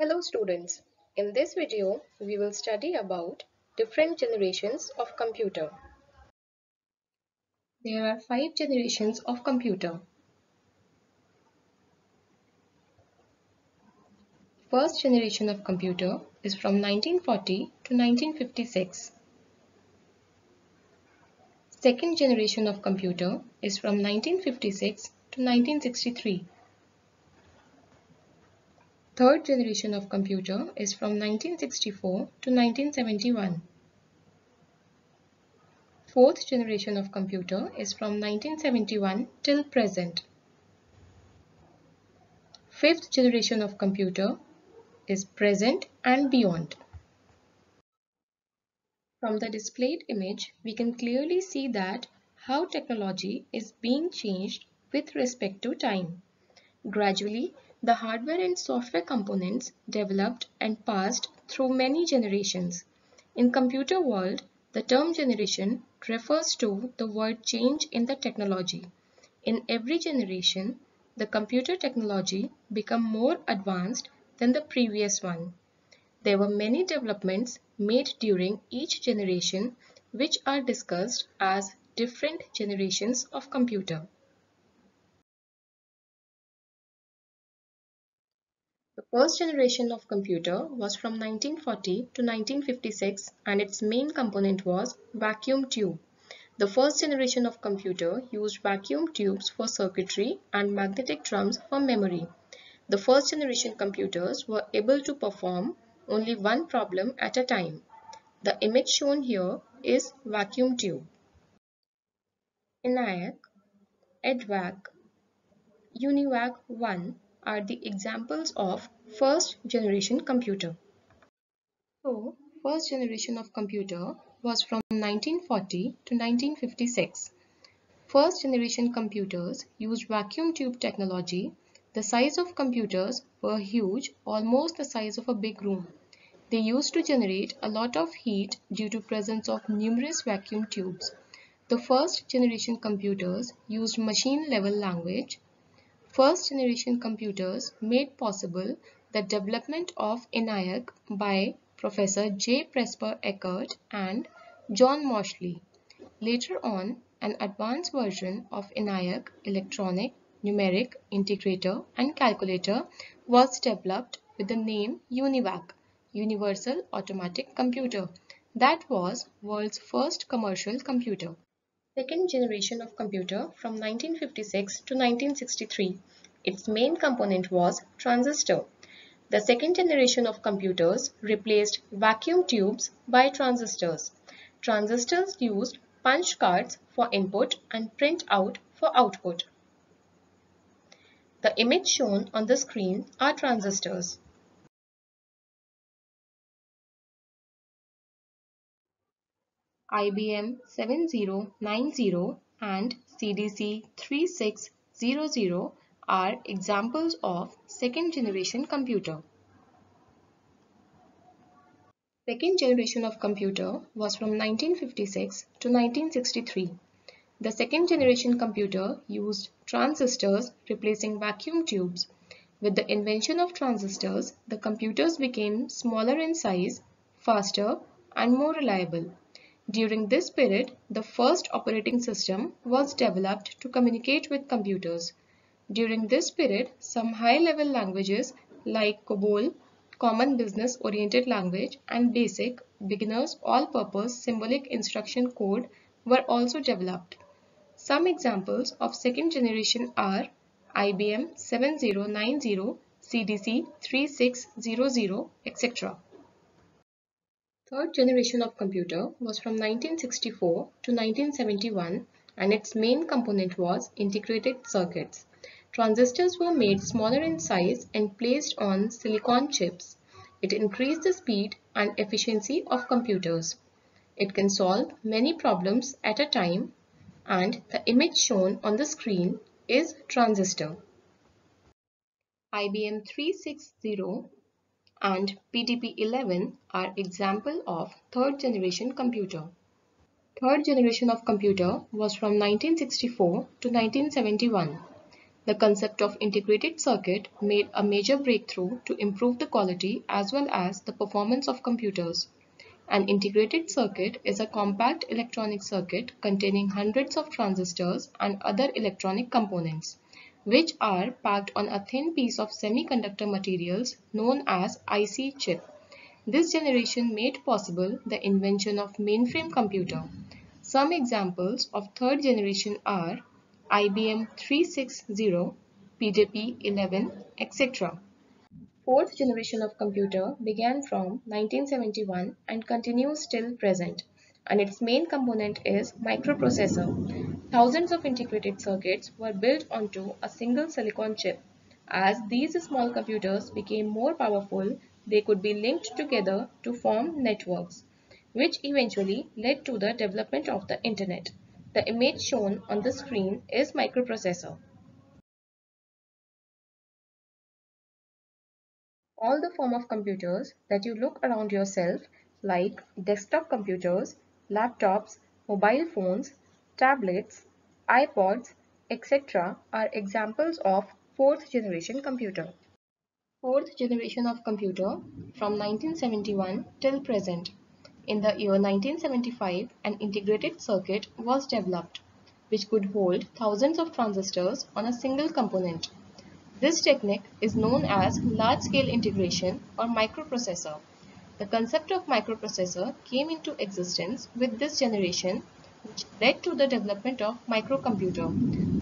Hello students, in this video we will study about different generations of computer. There are five generations of computer. First generation of computer is from 1940 to 1956. Second generation of computer is from 1956 to 1963. Third generation of computer is from 1964 to 1971. Fourth generation of computer is from 1971 till present. Fifth generation of computer is present and beyond. From the displayed image, we can clearly see that how technology is being changed with respect to time. Gradually, the hardware and software components developed and passed through many generations. In computer world, the term generation refers to the word change in the technology. In every generation, the computer technology become more advanced than the previous one. There were many developments made during each generation which are discussed as different generations of computer. First generation of computer was from 1940 to 1956 and its main component was vacuum tube. The first generation of computer used vacuum tubes for circuitry and magnetic drums for memory. The first generation computers were able to perform only one problem at a time. The image shown here is vacuum tube. ENIAC, EDVAC, UNIVAC 1 are the examples of first generation computer. So, first generation of computer was from 1940 to 1956. First generation computers used vacuum tube technology the size of computers were huge, almost the size of a big room. They used to generate a lot of heat due to presence of numerous vacuum tubes. The first generation computers used machine level language. First generation computers made possible the development of ENIAC by Professor J. Presper Eckert and John Mauchly. Later on, an advanced version of ENIAC electronic numeric integrator and calculator was developed with the name UNIVAC, Universal Automatic Computer. That was world's first commercial computer. Second generation of computer from 1956 to 1963. Its main component was transistor. The second generation of computers replaced vacuum tubes by transistors. Transistors used punch cards for input and print out for output. The image shown on the screen are transistors. IBM 7090 and CDC 3600 are examples of second generation computer. Second generation of computer was from 1956 to 1963. The second generation computer used transistors replacing vacuum tubes. With the invention of transistors, the computers became smaller in size, faster and more reliable. During this period, the first operating system was developed to communicate with computers. During this period, some high-level languages like COBOL, Common Business Oriented Language and BASIC, Beginner's All-Purpose Symbolic Instruction Code were also developed. Some examples of second generation are IBM 7090, CDC 3600, etc. Third generation of computer was from 1964 to 1971 and its main component was integrated circuits. Transistors were made smaller in size and placed on silicon chips. It increased the speed and efficiency of computers. It can solve many problems at a time and the image shown on the screen is transistor. IBM 360 and PDP-11 are example of third generation computer. Third generation of computer was from 1964 to 1971. The concept of integrated circuit made a major breakthrough to improve the quality as well as the performance of computers. An integrated circuit is a compact electronic circuit containing hundreds of transistors and other electronic components, which are packed on a thin piece of semiconductor materials known as IC chip. This generation made possible the invention of mainframe computer. Some examples of third generation are IBM 360, PDP 11, etc. Fourth generation of computer began from 1971 and continues till present and its main component is microprocessor. Thousands of integrated circuits were built onto a single silicon chip. As these small computers became more powerful, they could be linked together to form networks, which eventually led to the development of the internet. The image shown on the screen is microprocessor. All the form of computers that you look around yourself like desktop computers, laptops, mobile phones, tablets, iPods, etc. are examples of fourth generation computer. Fourth generation of computer from 1971 till present. In the year 1975, an integrated circuit was developed, which could hold thousands of transistors on a single component. This technique is known as large-scale integration or microprocessor. The concept of microprocessor came into existence with this generation, which led to the development of microcomputer.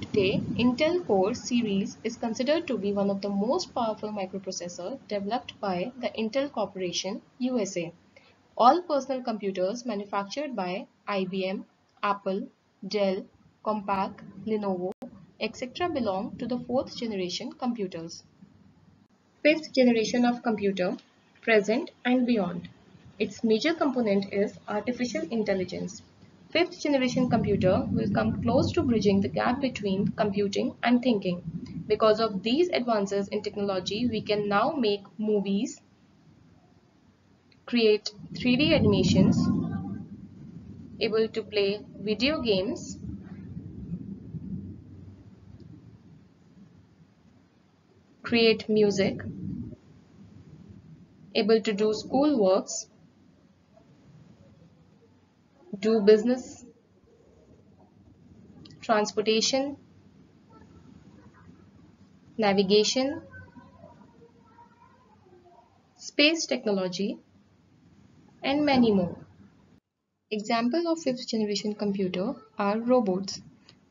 Today, Intel Core series is considered to be one of the most powerful microprocessor developed by the Intel Corporation, USA. All personal computers manufactured by IBM, Apple, Dell, Compaq, Lenovo, etc. belong to the fourth generation computers. Fifth generation of computer, present and beyond. Its major component is artificial intelligence. Fifth generation computer will come close to bridging the gap between computing and thinking. Because of these advances in technology, we can now make movies, create 3D animations, able to play video games, create music, able to do school works, do business, transportation, navigation, space technology, and many more. Examples of fifth generation computer are robots.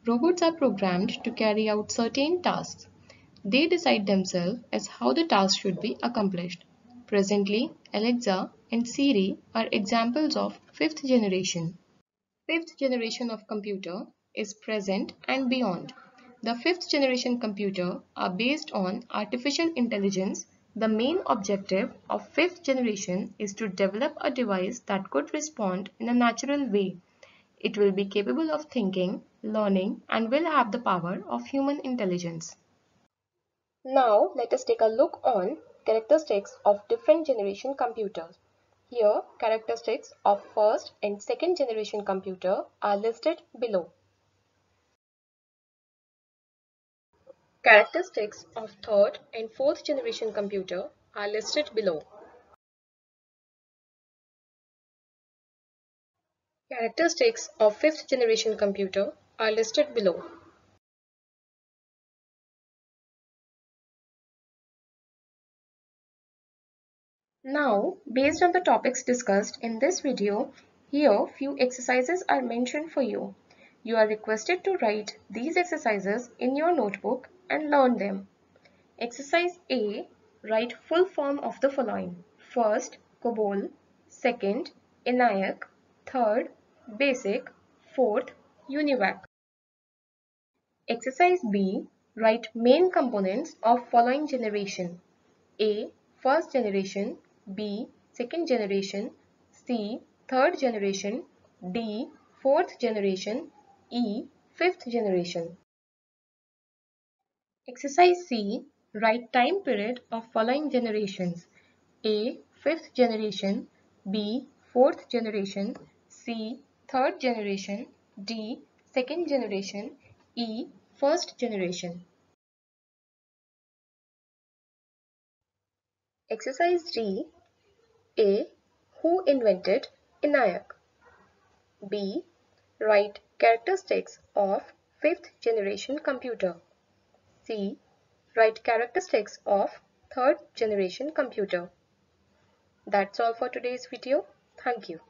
Robots are programmed to carry out certain tasks. They decide themselves as how the task should be accomplished. Presently, Alexa and Siri are examples of fifth generation. Fifth generation of computer is present and beyond. The fifth generation computer are based on artificial intelligence the main objective of fifth generation is to develop a device that could respond in a natural way. It will be capable of thinking, learning and will have the power of human intelligence. Now let us take a look on characteristics of different generation computers. Here characteristics of first and second generation computer are listed below. Characteristics of third and fourth generation computer are listed below. Characteristics of fifth generation computer are listed below. Now, based on the topics discussed in this video, here few exercises are mentioned for you. You are requested to write these exercises in your notebook and learn them. Exercise A. Write full form of the following. First, COBOL. Second, ENIAC. Third, BASIC. Fourth, UNIVAC. Exercise B. Write main components of following generation. A. First generation. B. Second generation C. Third generation D. Fourth generation E. Fifth generation Exercise C. Write time period of following generations A. Fifth generation B. Fourth generation C. Third generation D. Second generation E. First generation Exercise D a. Who invented ENIAC? B. Write characteristics of fifth generation computer. C. Write characteristics of third generation computer. That's all for today's video. Thank you.